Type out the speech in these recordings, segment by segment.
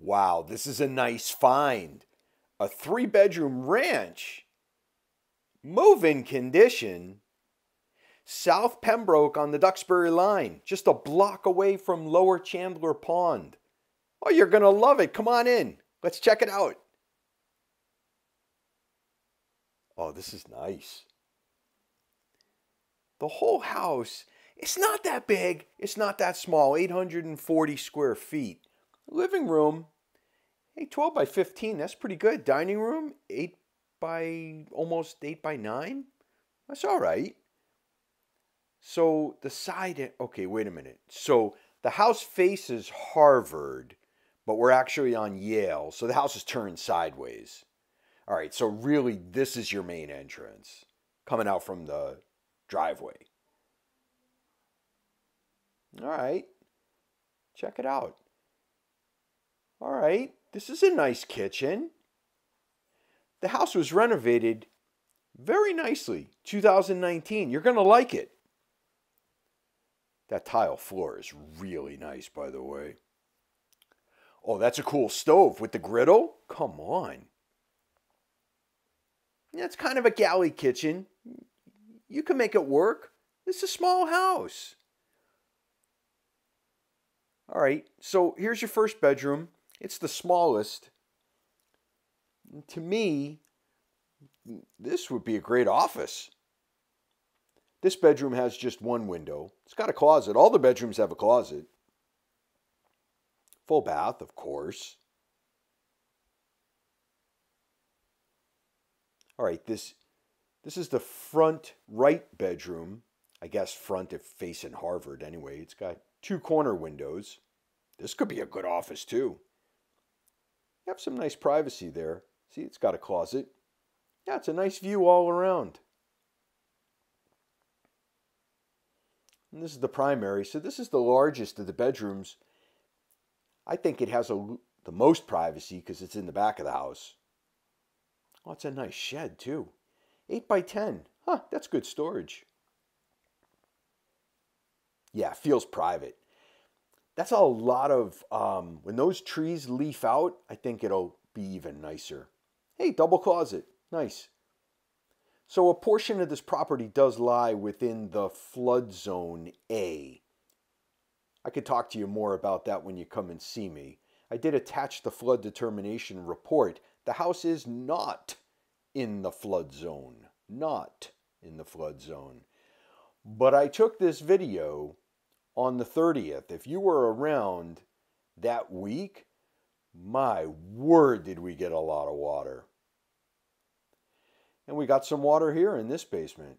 Wow, this is a nice find. A three bedroom ranch. Move in condition. South Pembroke on the Duxbury line, just a block away from Lower Chandler Pond. Oh, you're going to love it. Come on in. Let's check it out. Oh, this is nice. The whole house, it's not that big, it's not that small, 840 square feet. Living room, hey, 12 by 15, that's pretty good. Dining room, 8 by almost 8 by 9. That's all right. So the side, okay, wait a minute. So the house faces Harvard, but we're actually on Yale. So the house is turned sideways. All right, so really, this is your main entrance coming out from the driveway. All right, check it out. All right, this is a nice kitchen. The house was renovated very nicely, 2019. You're going to like it. That tile floor is really nice, by the way. Oh, that's a cool stove with the griddle? Come on. That's kind of a galley kitchen. You can make it work. It's a small house. All right, so here's your first bedroom. It's the smallest. To me, this would be a great office. This bedroom has just one window. It's got a closet. All the bedrooms have a closet. Full bath, of course. All right, this this is the front right bedroom. I guess front if facing Harvard anyway. It's got two corner windows. This could be a good office too. You have some nice privacy there. See, it's got a closet. Yeah, it's a nice view all around. And this is the primary. So this is the largest of the bedrooms. I think it has a, the most privacy because it's in the back of the house. Oh, it's a nice shed too. 8 by 10. Huh, that's good storage. Yeah, feels private. That's a lot of, um, when those trees leaf out, I think it'll be even nicer. Hey, double closet. Nice. So a portion of this property does lie within the flood zone A. I could talk to you more about that when you come and see me. I did attach the flood determination report. The house is not in the flood zone. Not in the flood zone. But I took this video on the 30th. If you were around that week, my word, did we get a lot of water. And we got some water here in this basement,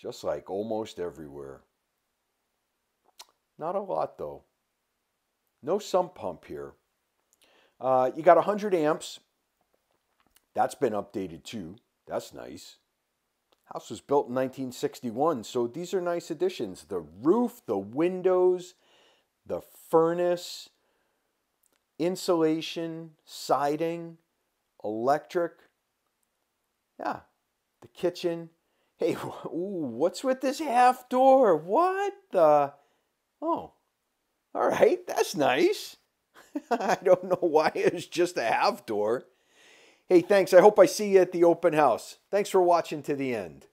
just like almost everywhere. Not a lot though. No sump pump here. Uh, you got 100 amps. That's been updated too. That's nice. House was built in 1961, so these are nice additions. The roof, the windows, the furnace, insulation, siding, electric, yeah, the kitchen. Hey, ooh, what's with this half door? What the? Oh, all right, that's nice. I don't know why it's just a half door. Hey, thanks. I hope I see you at the open house. Thanks for watching to the end.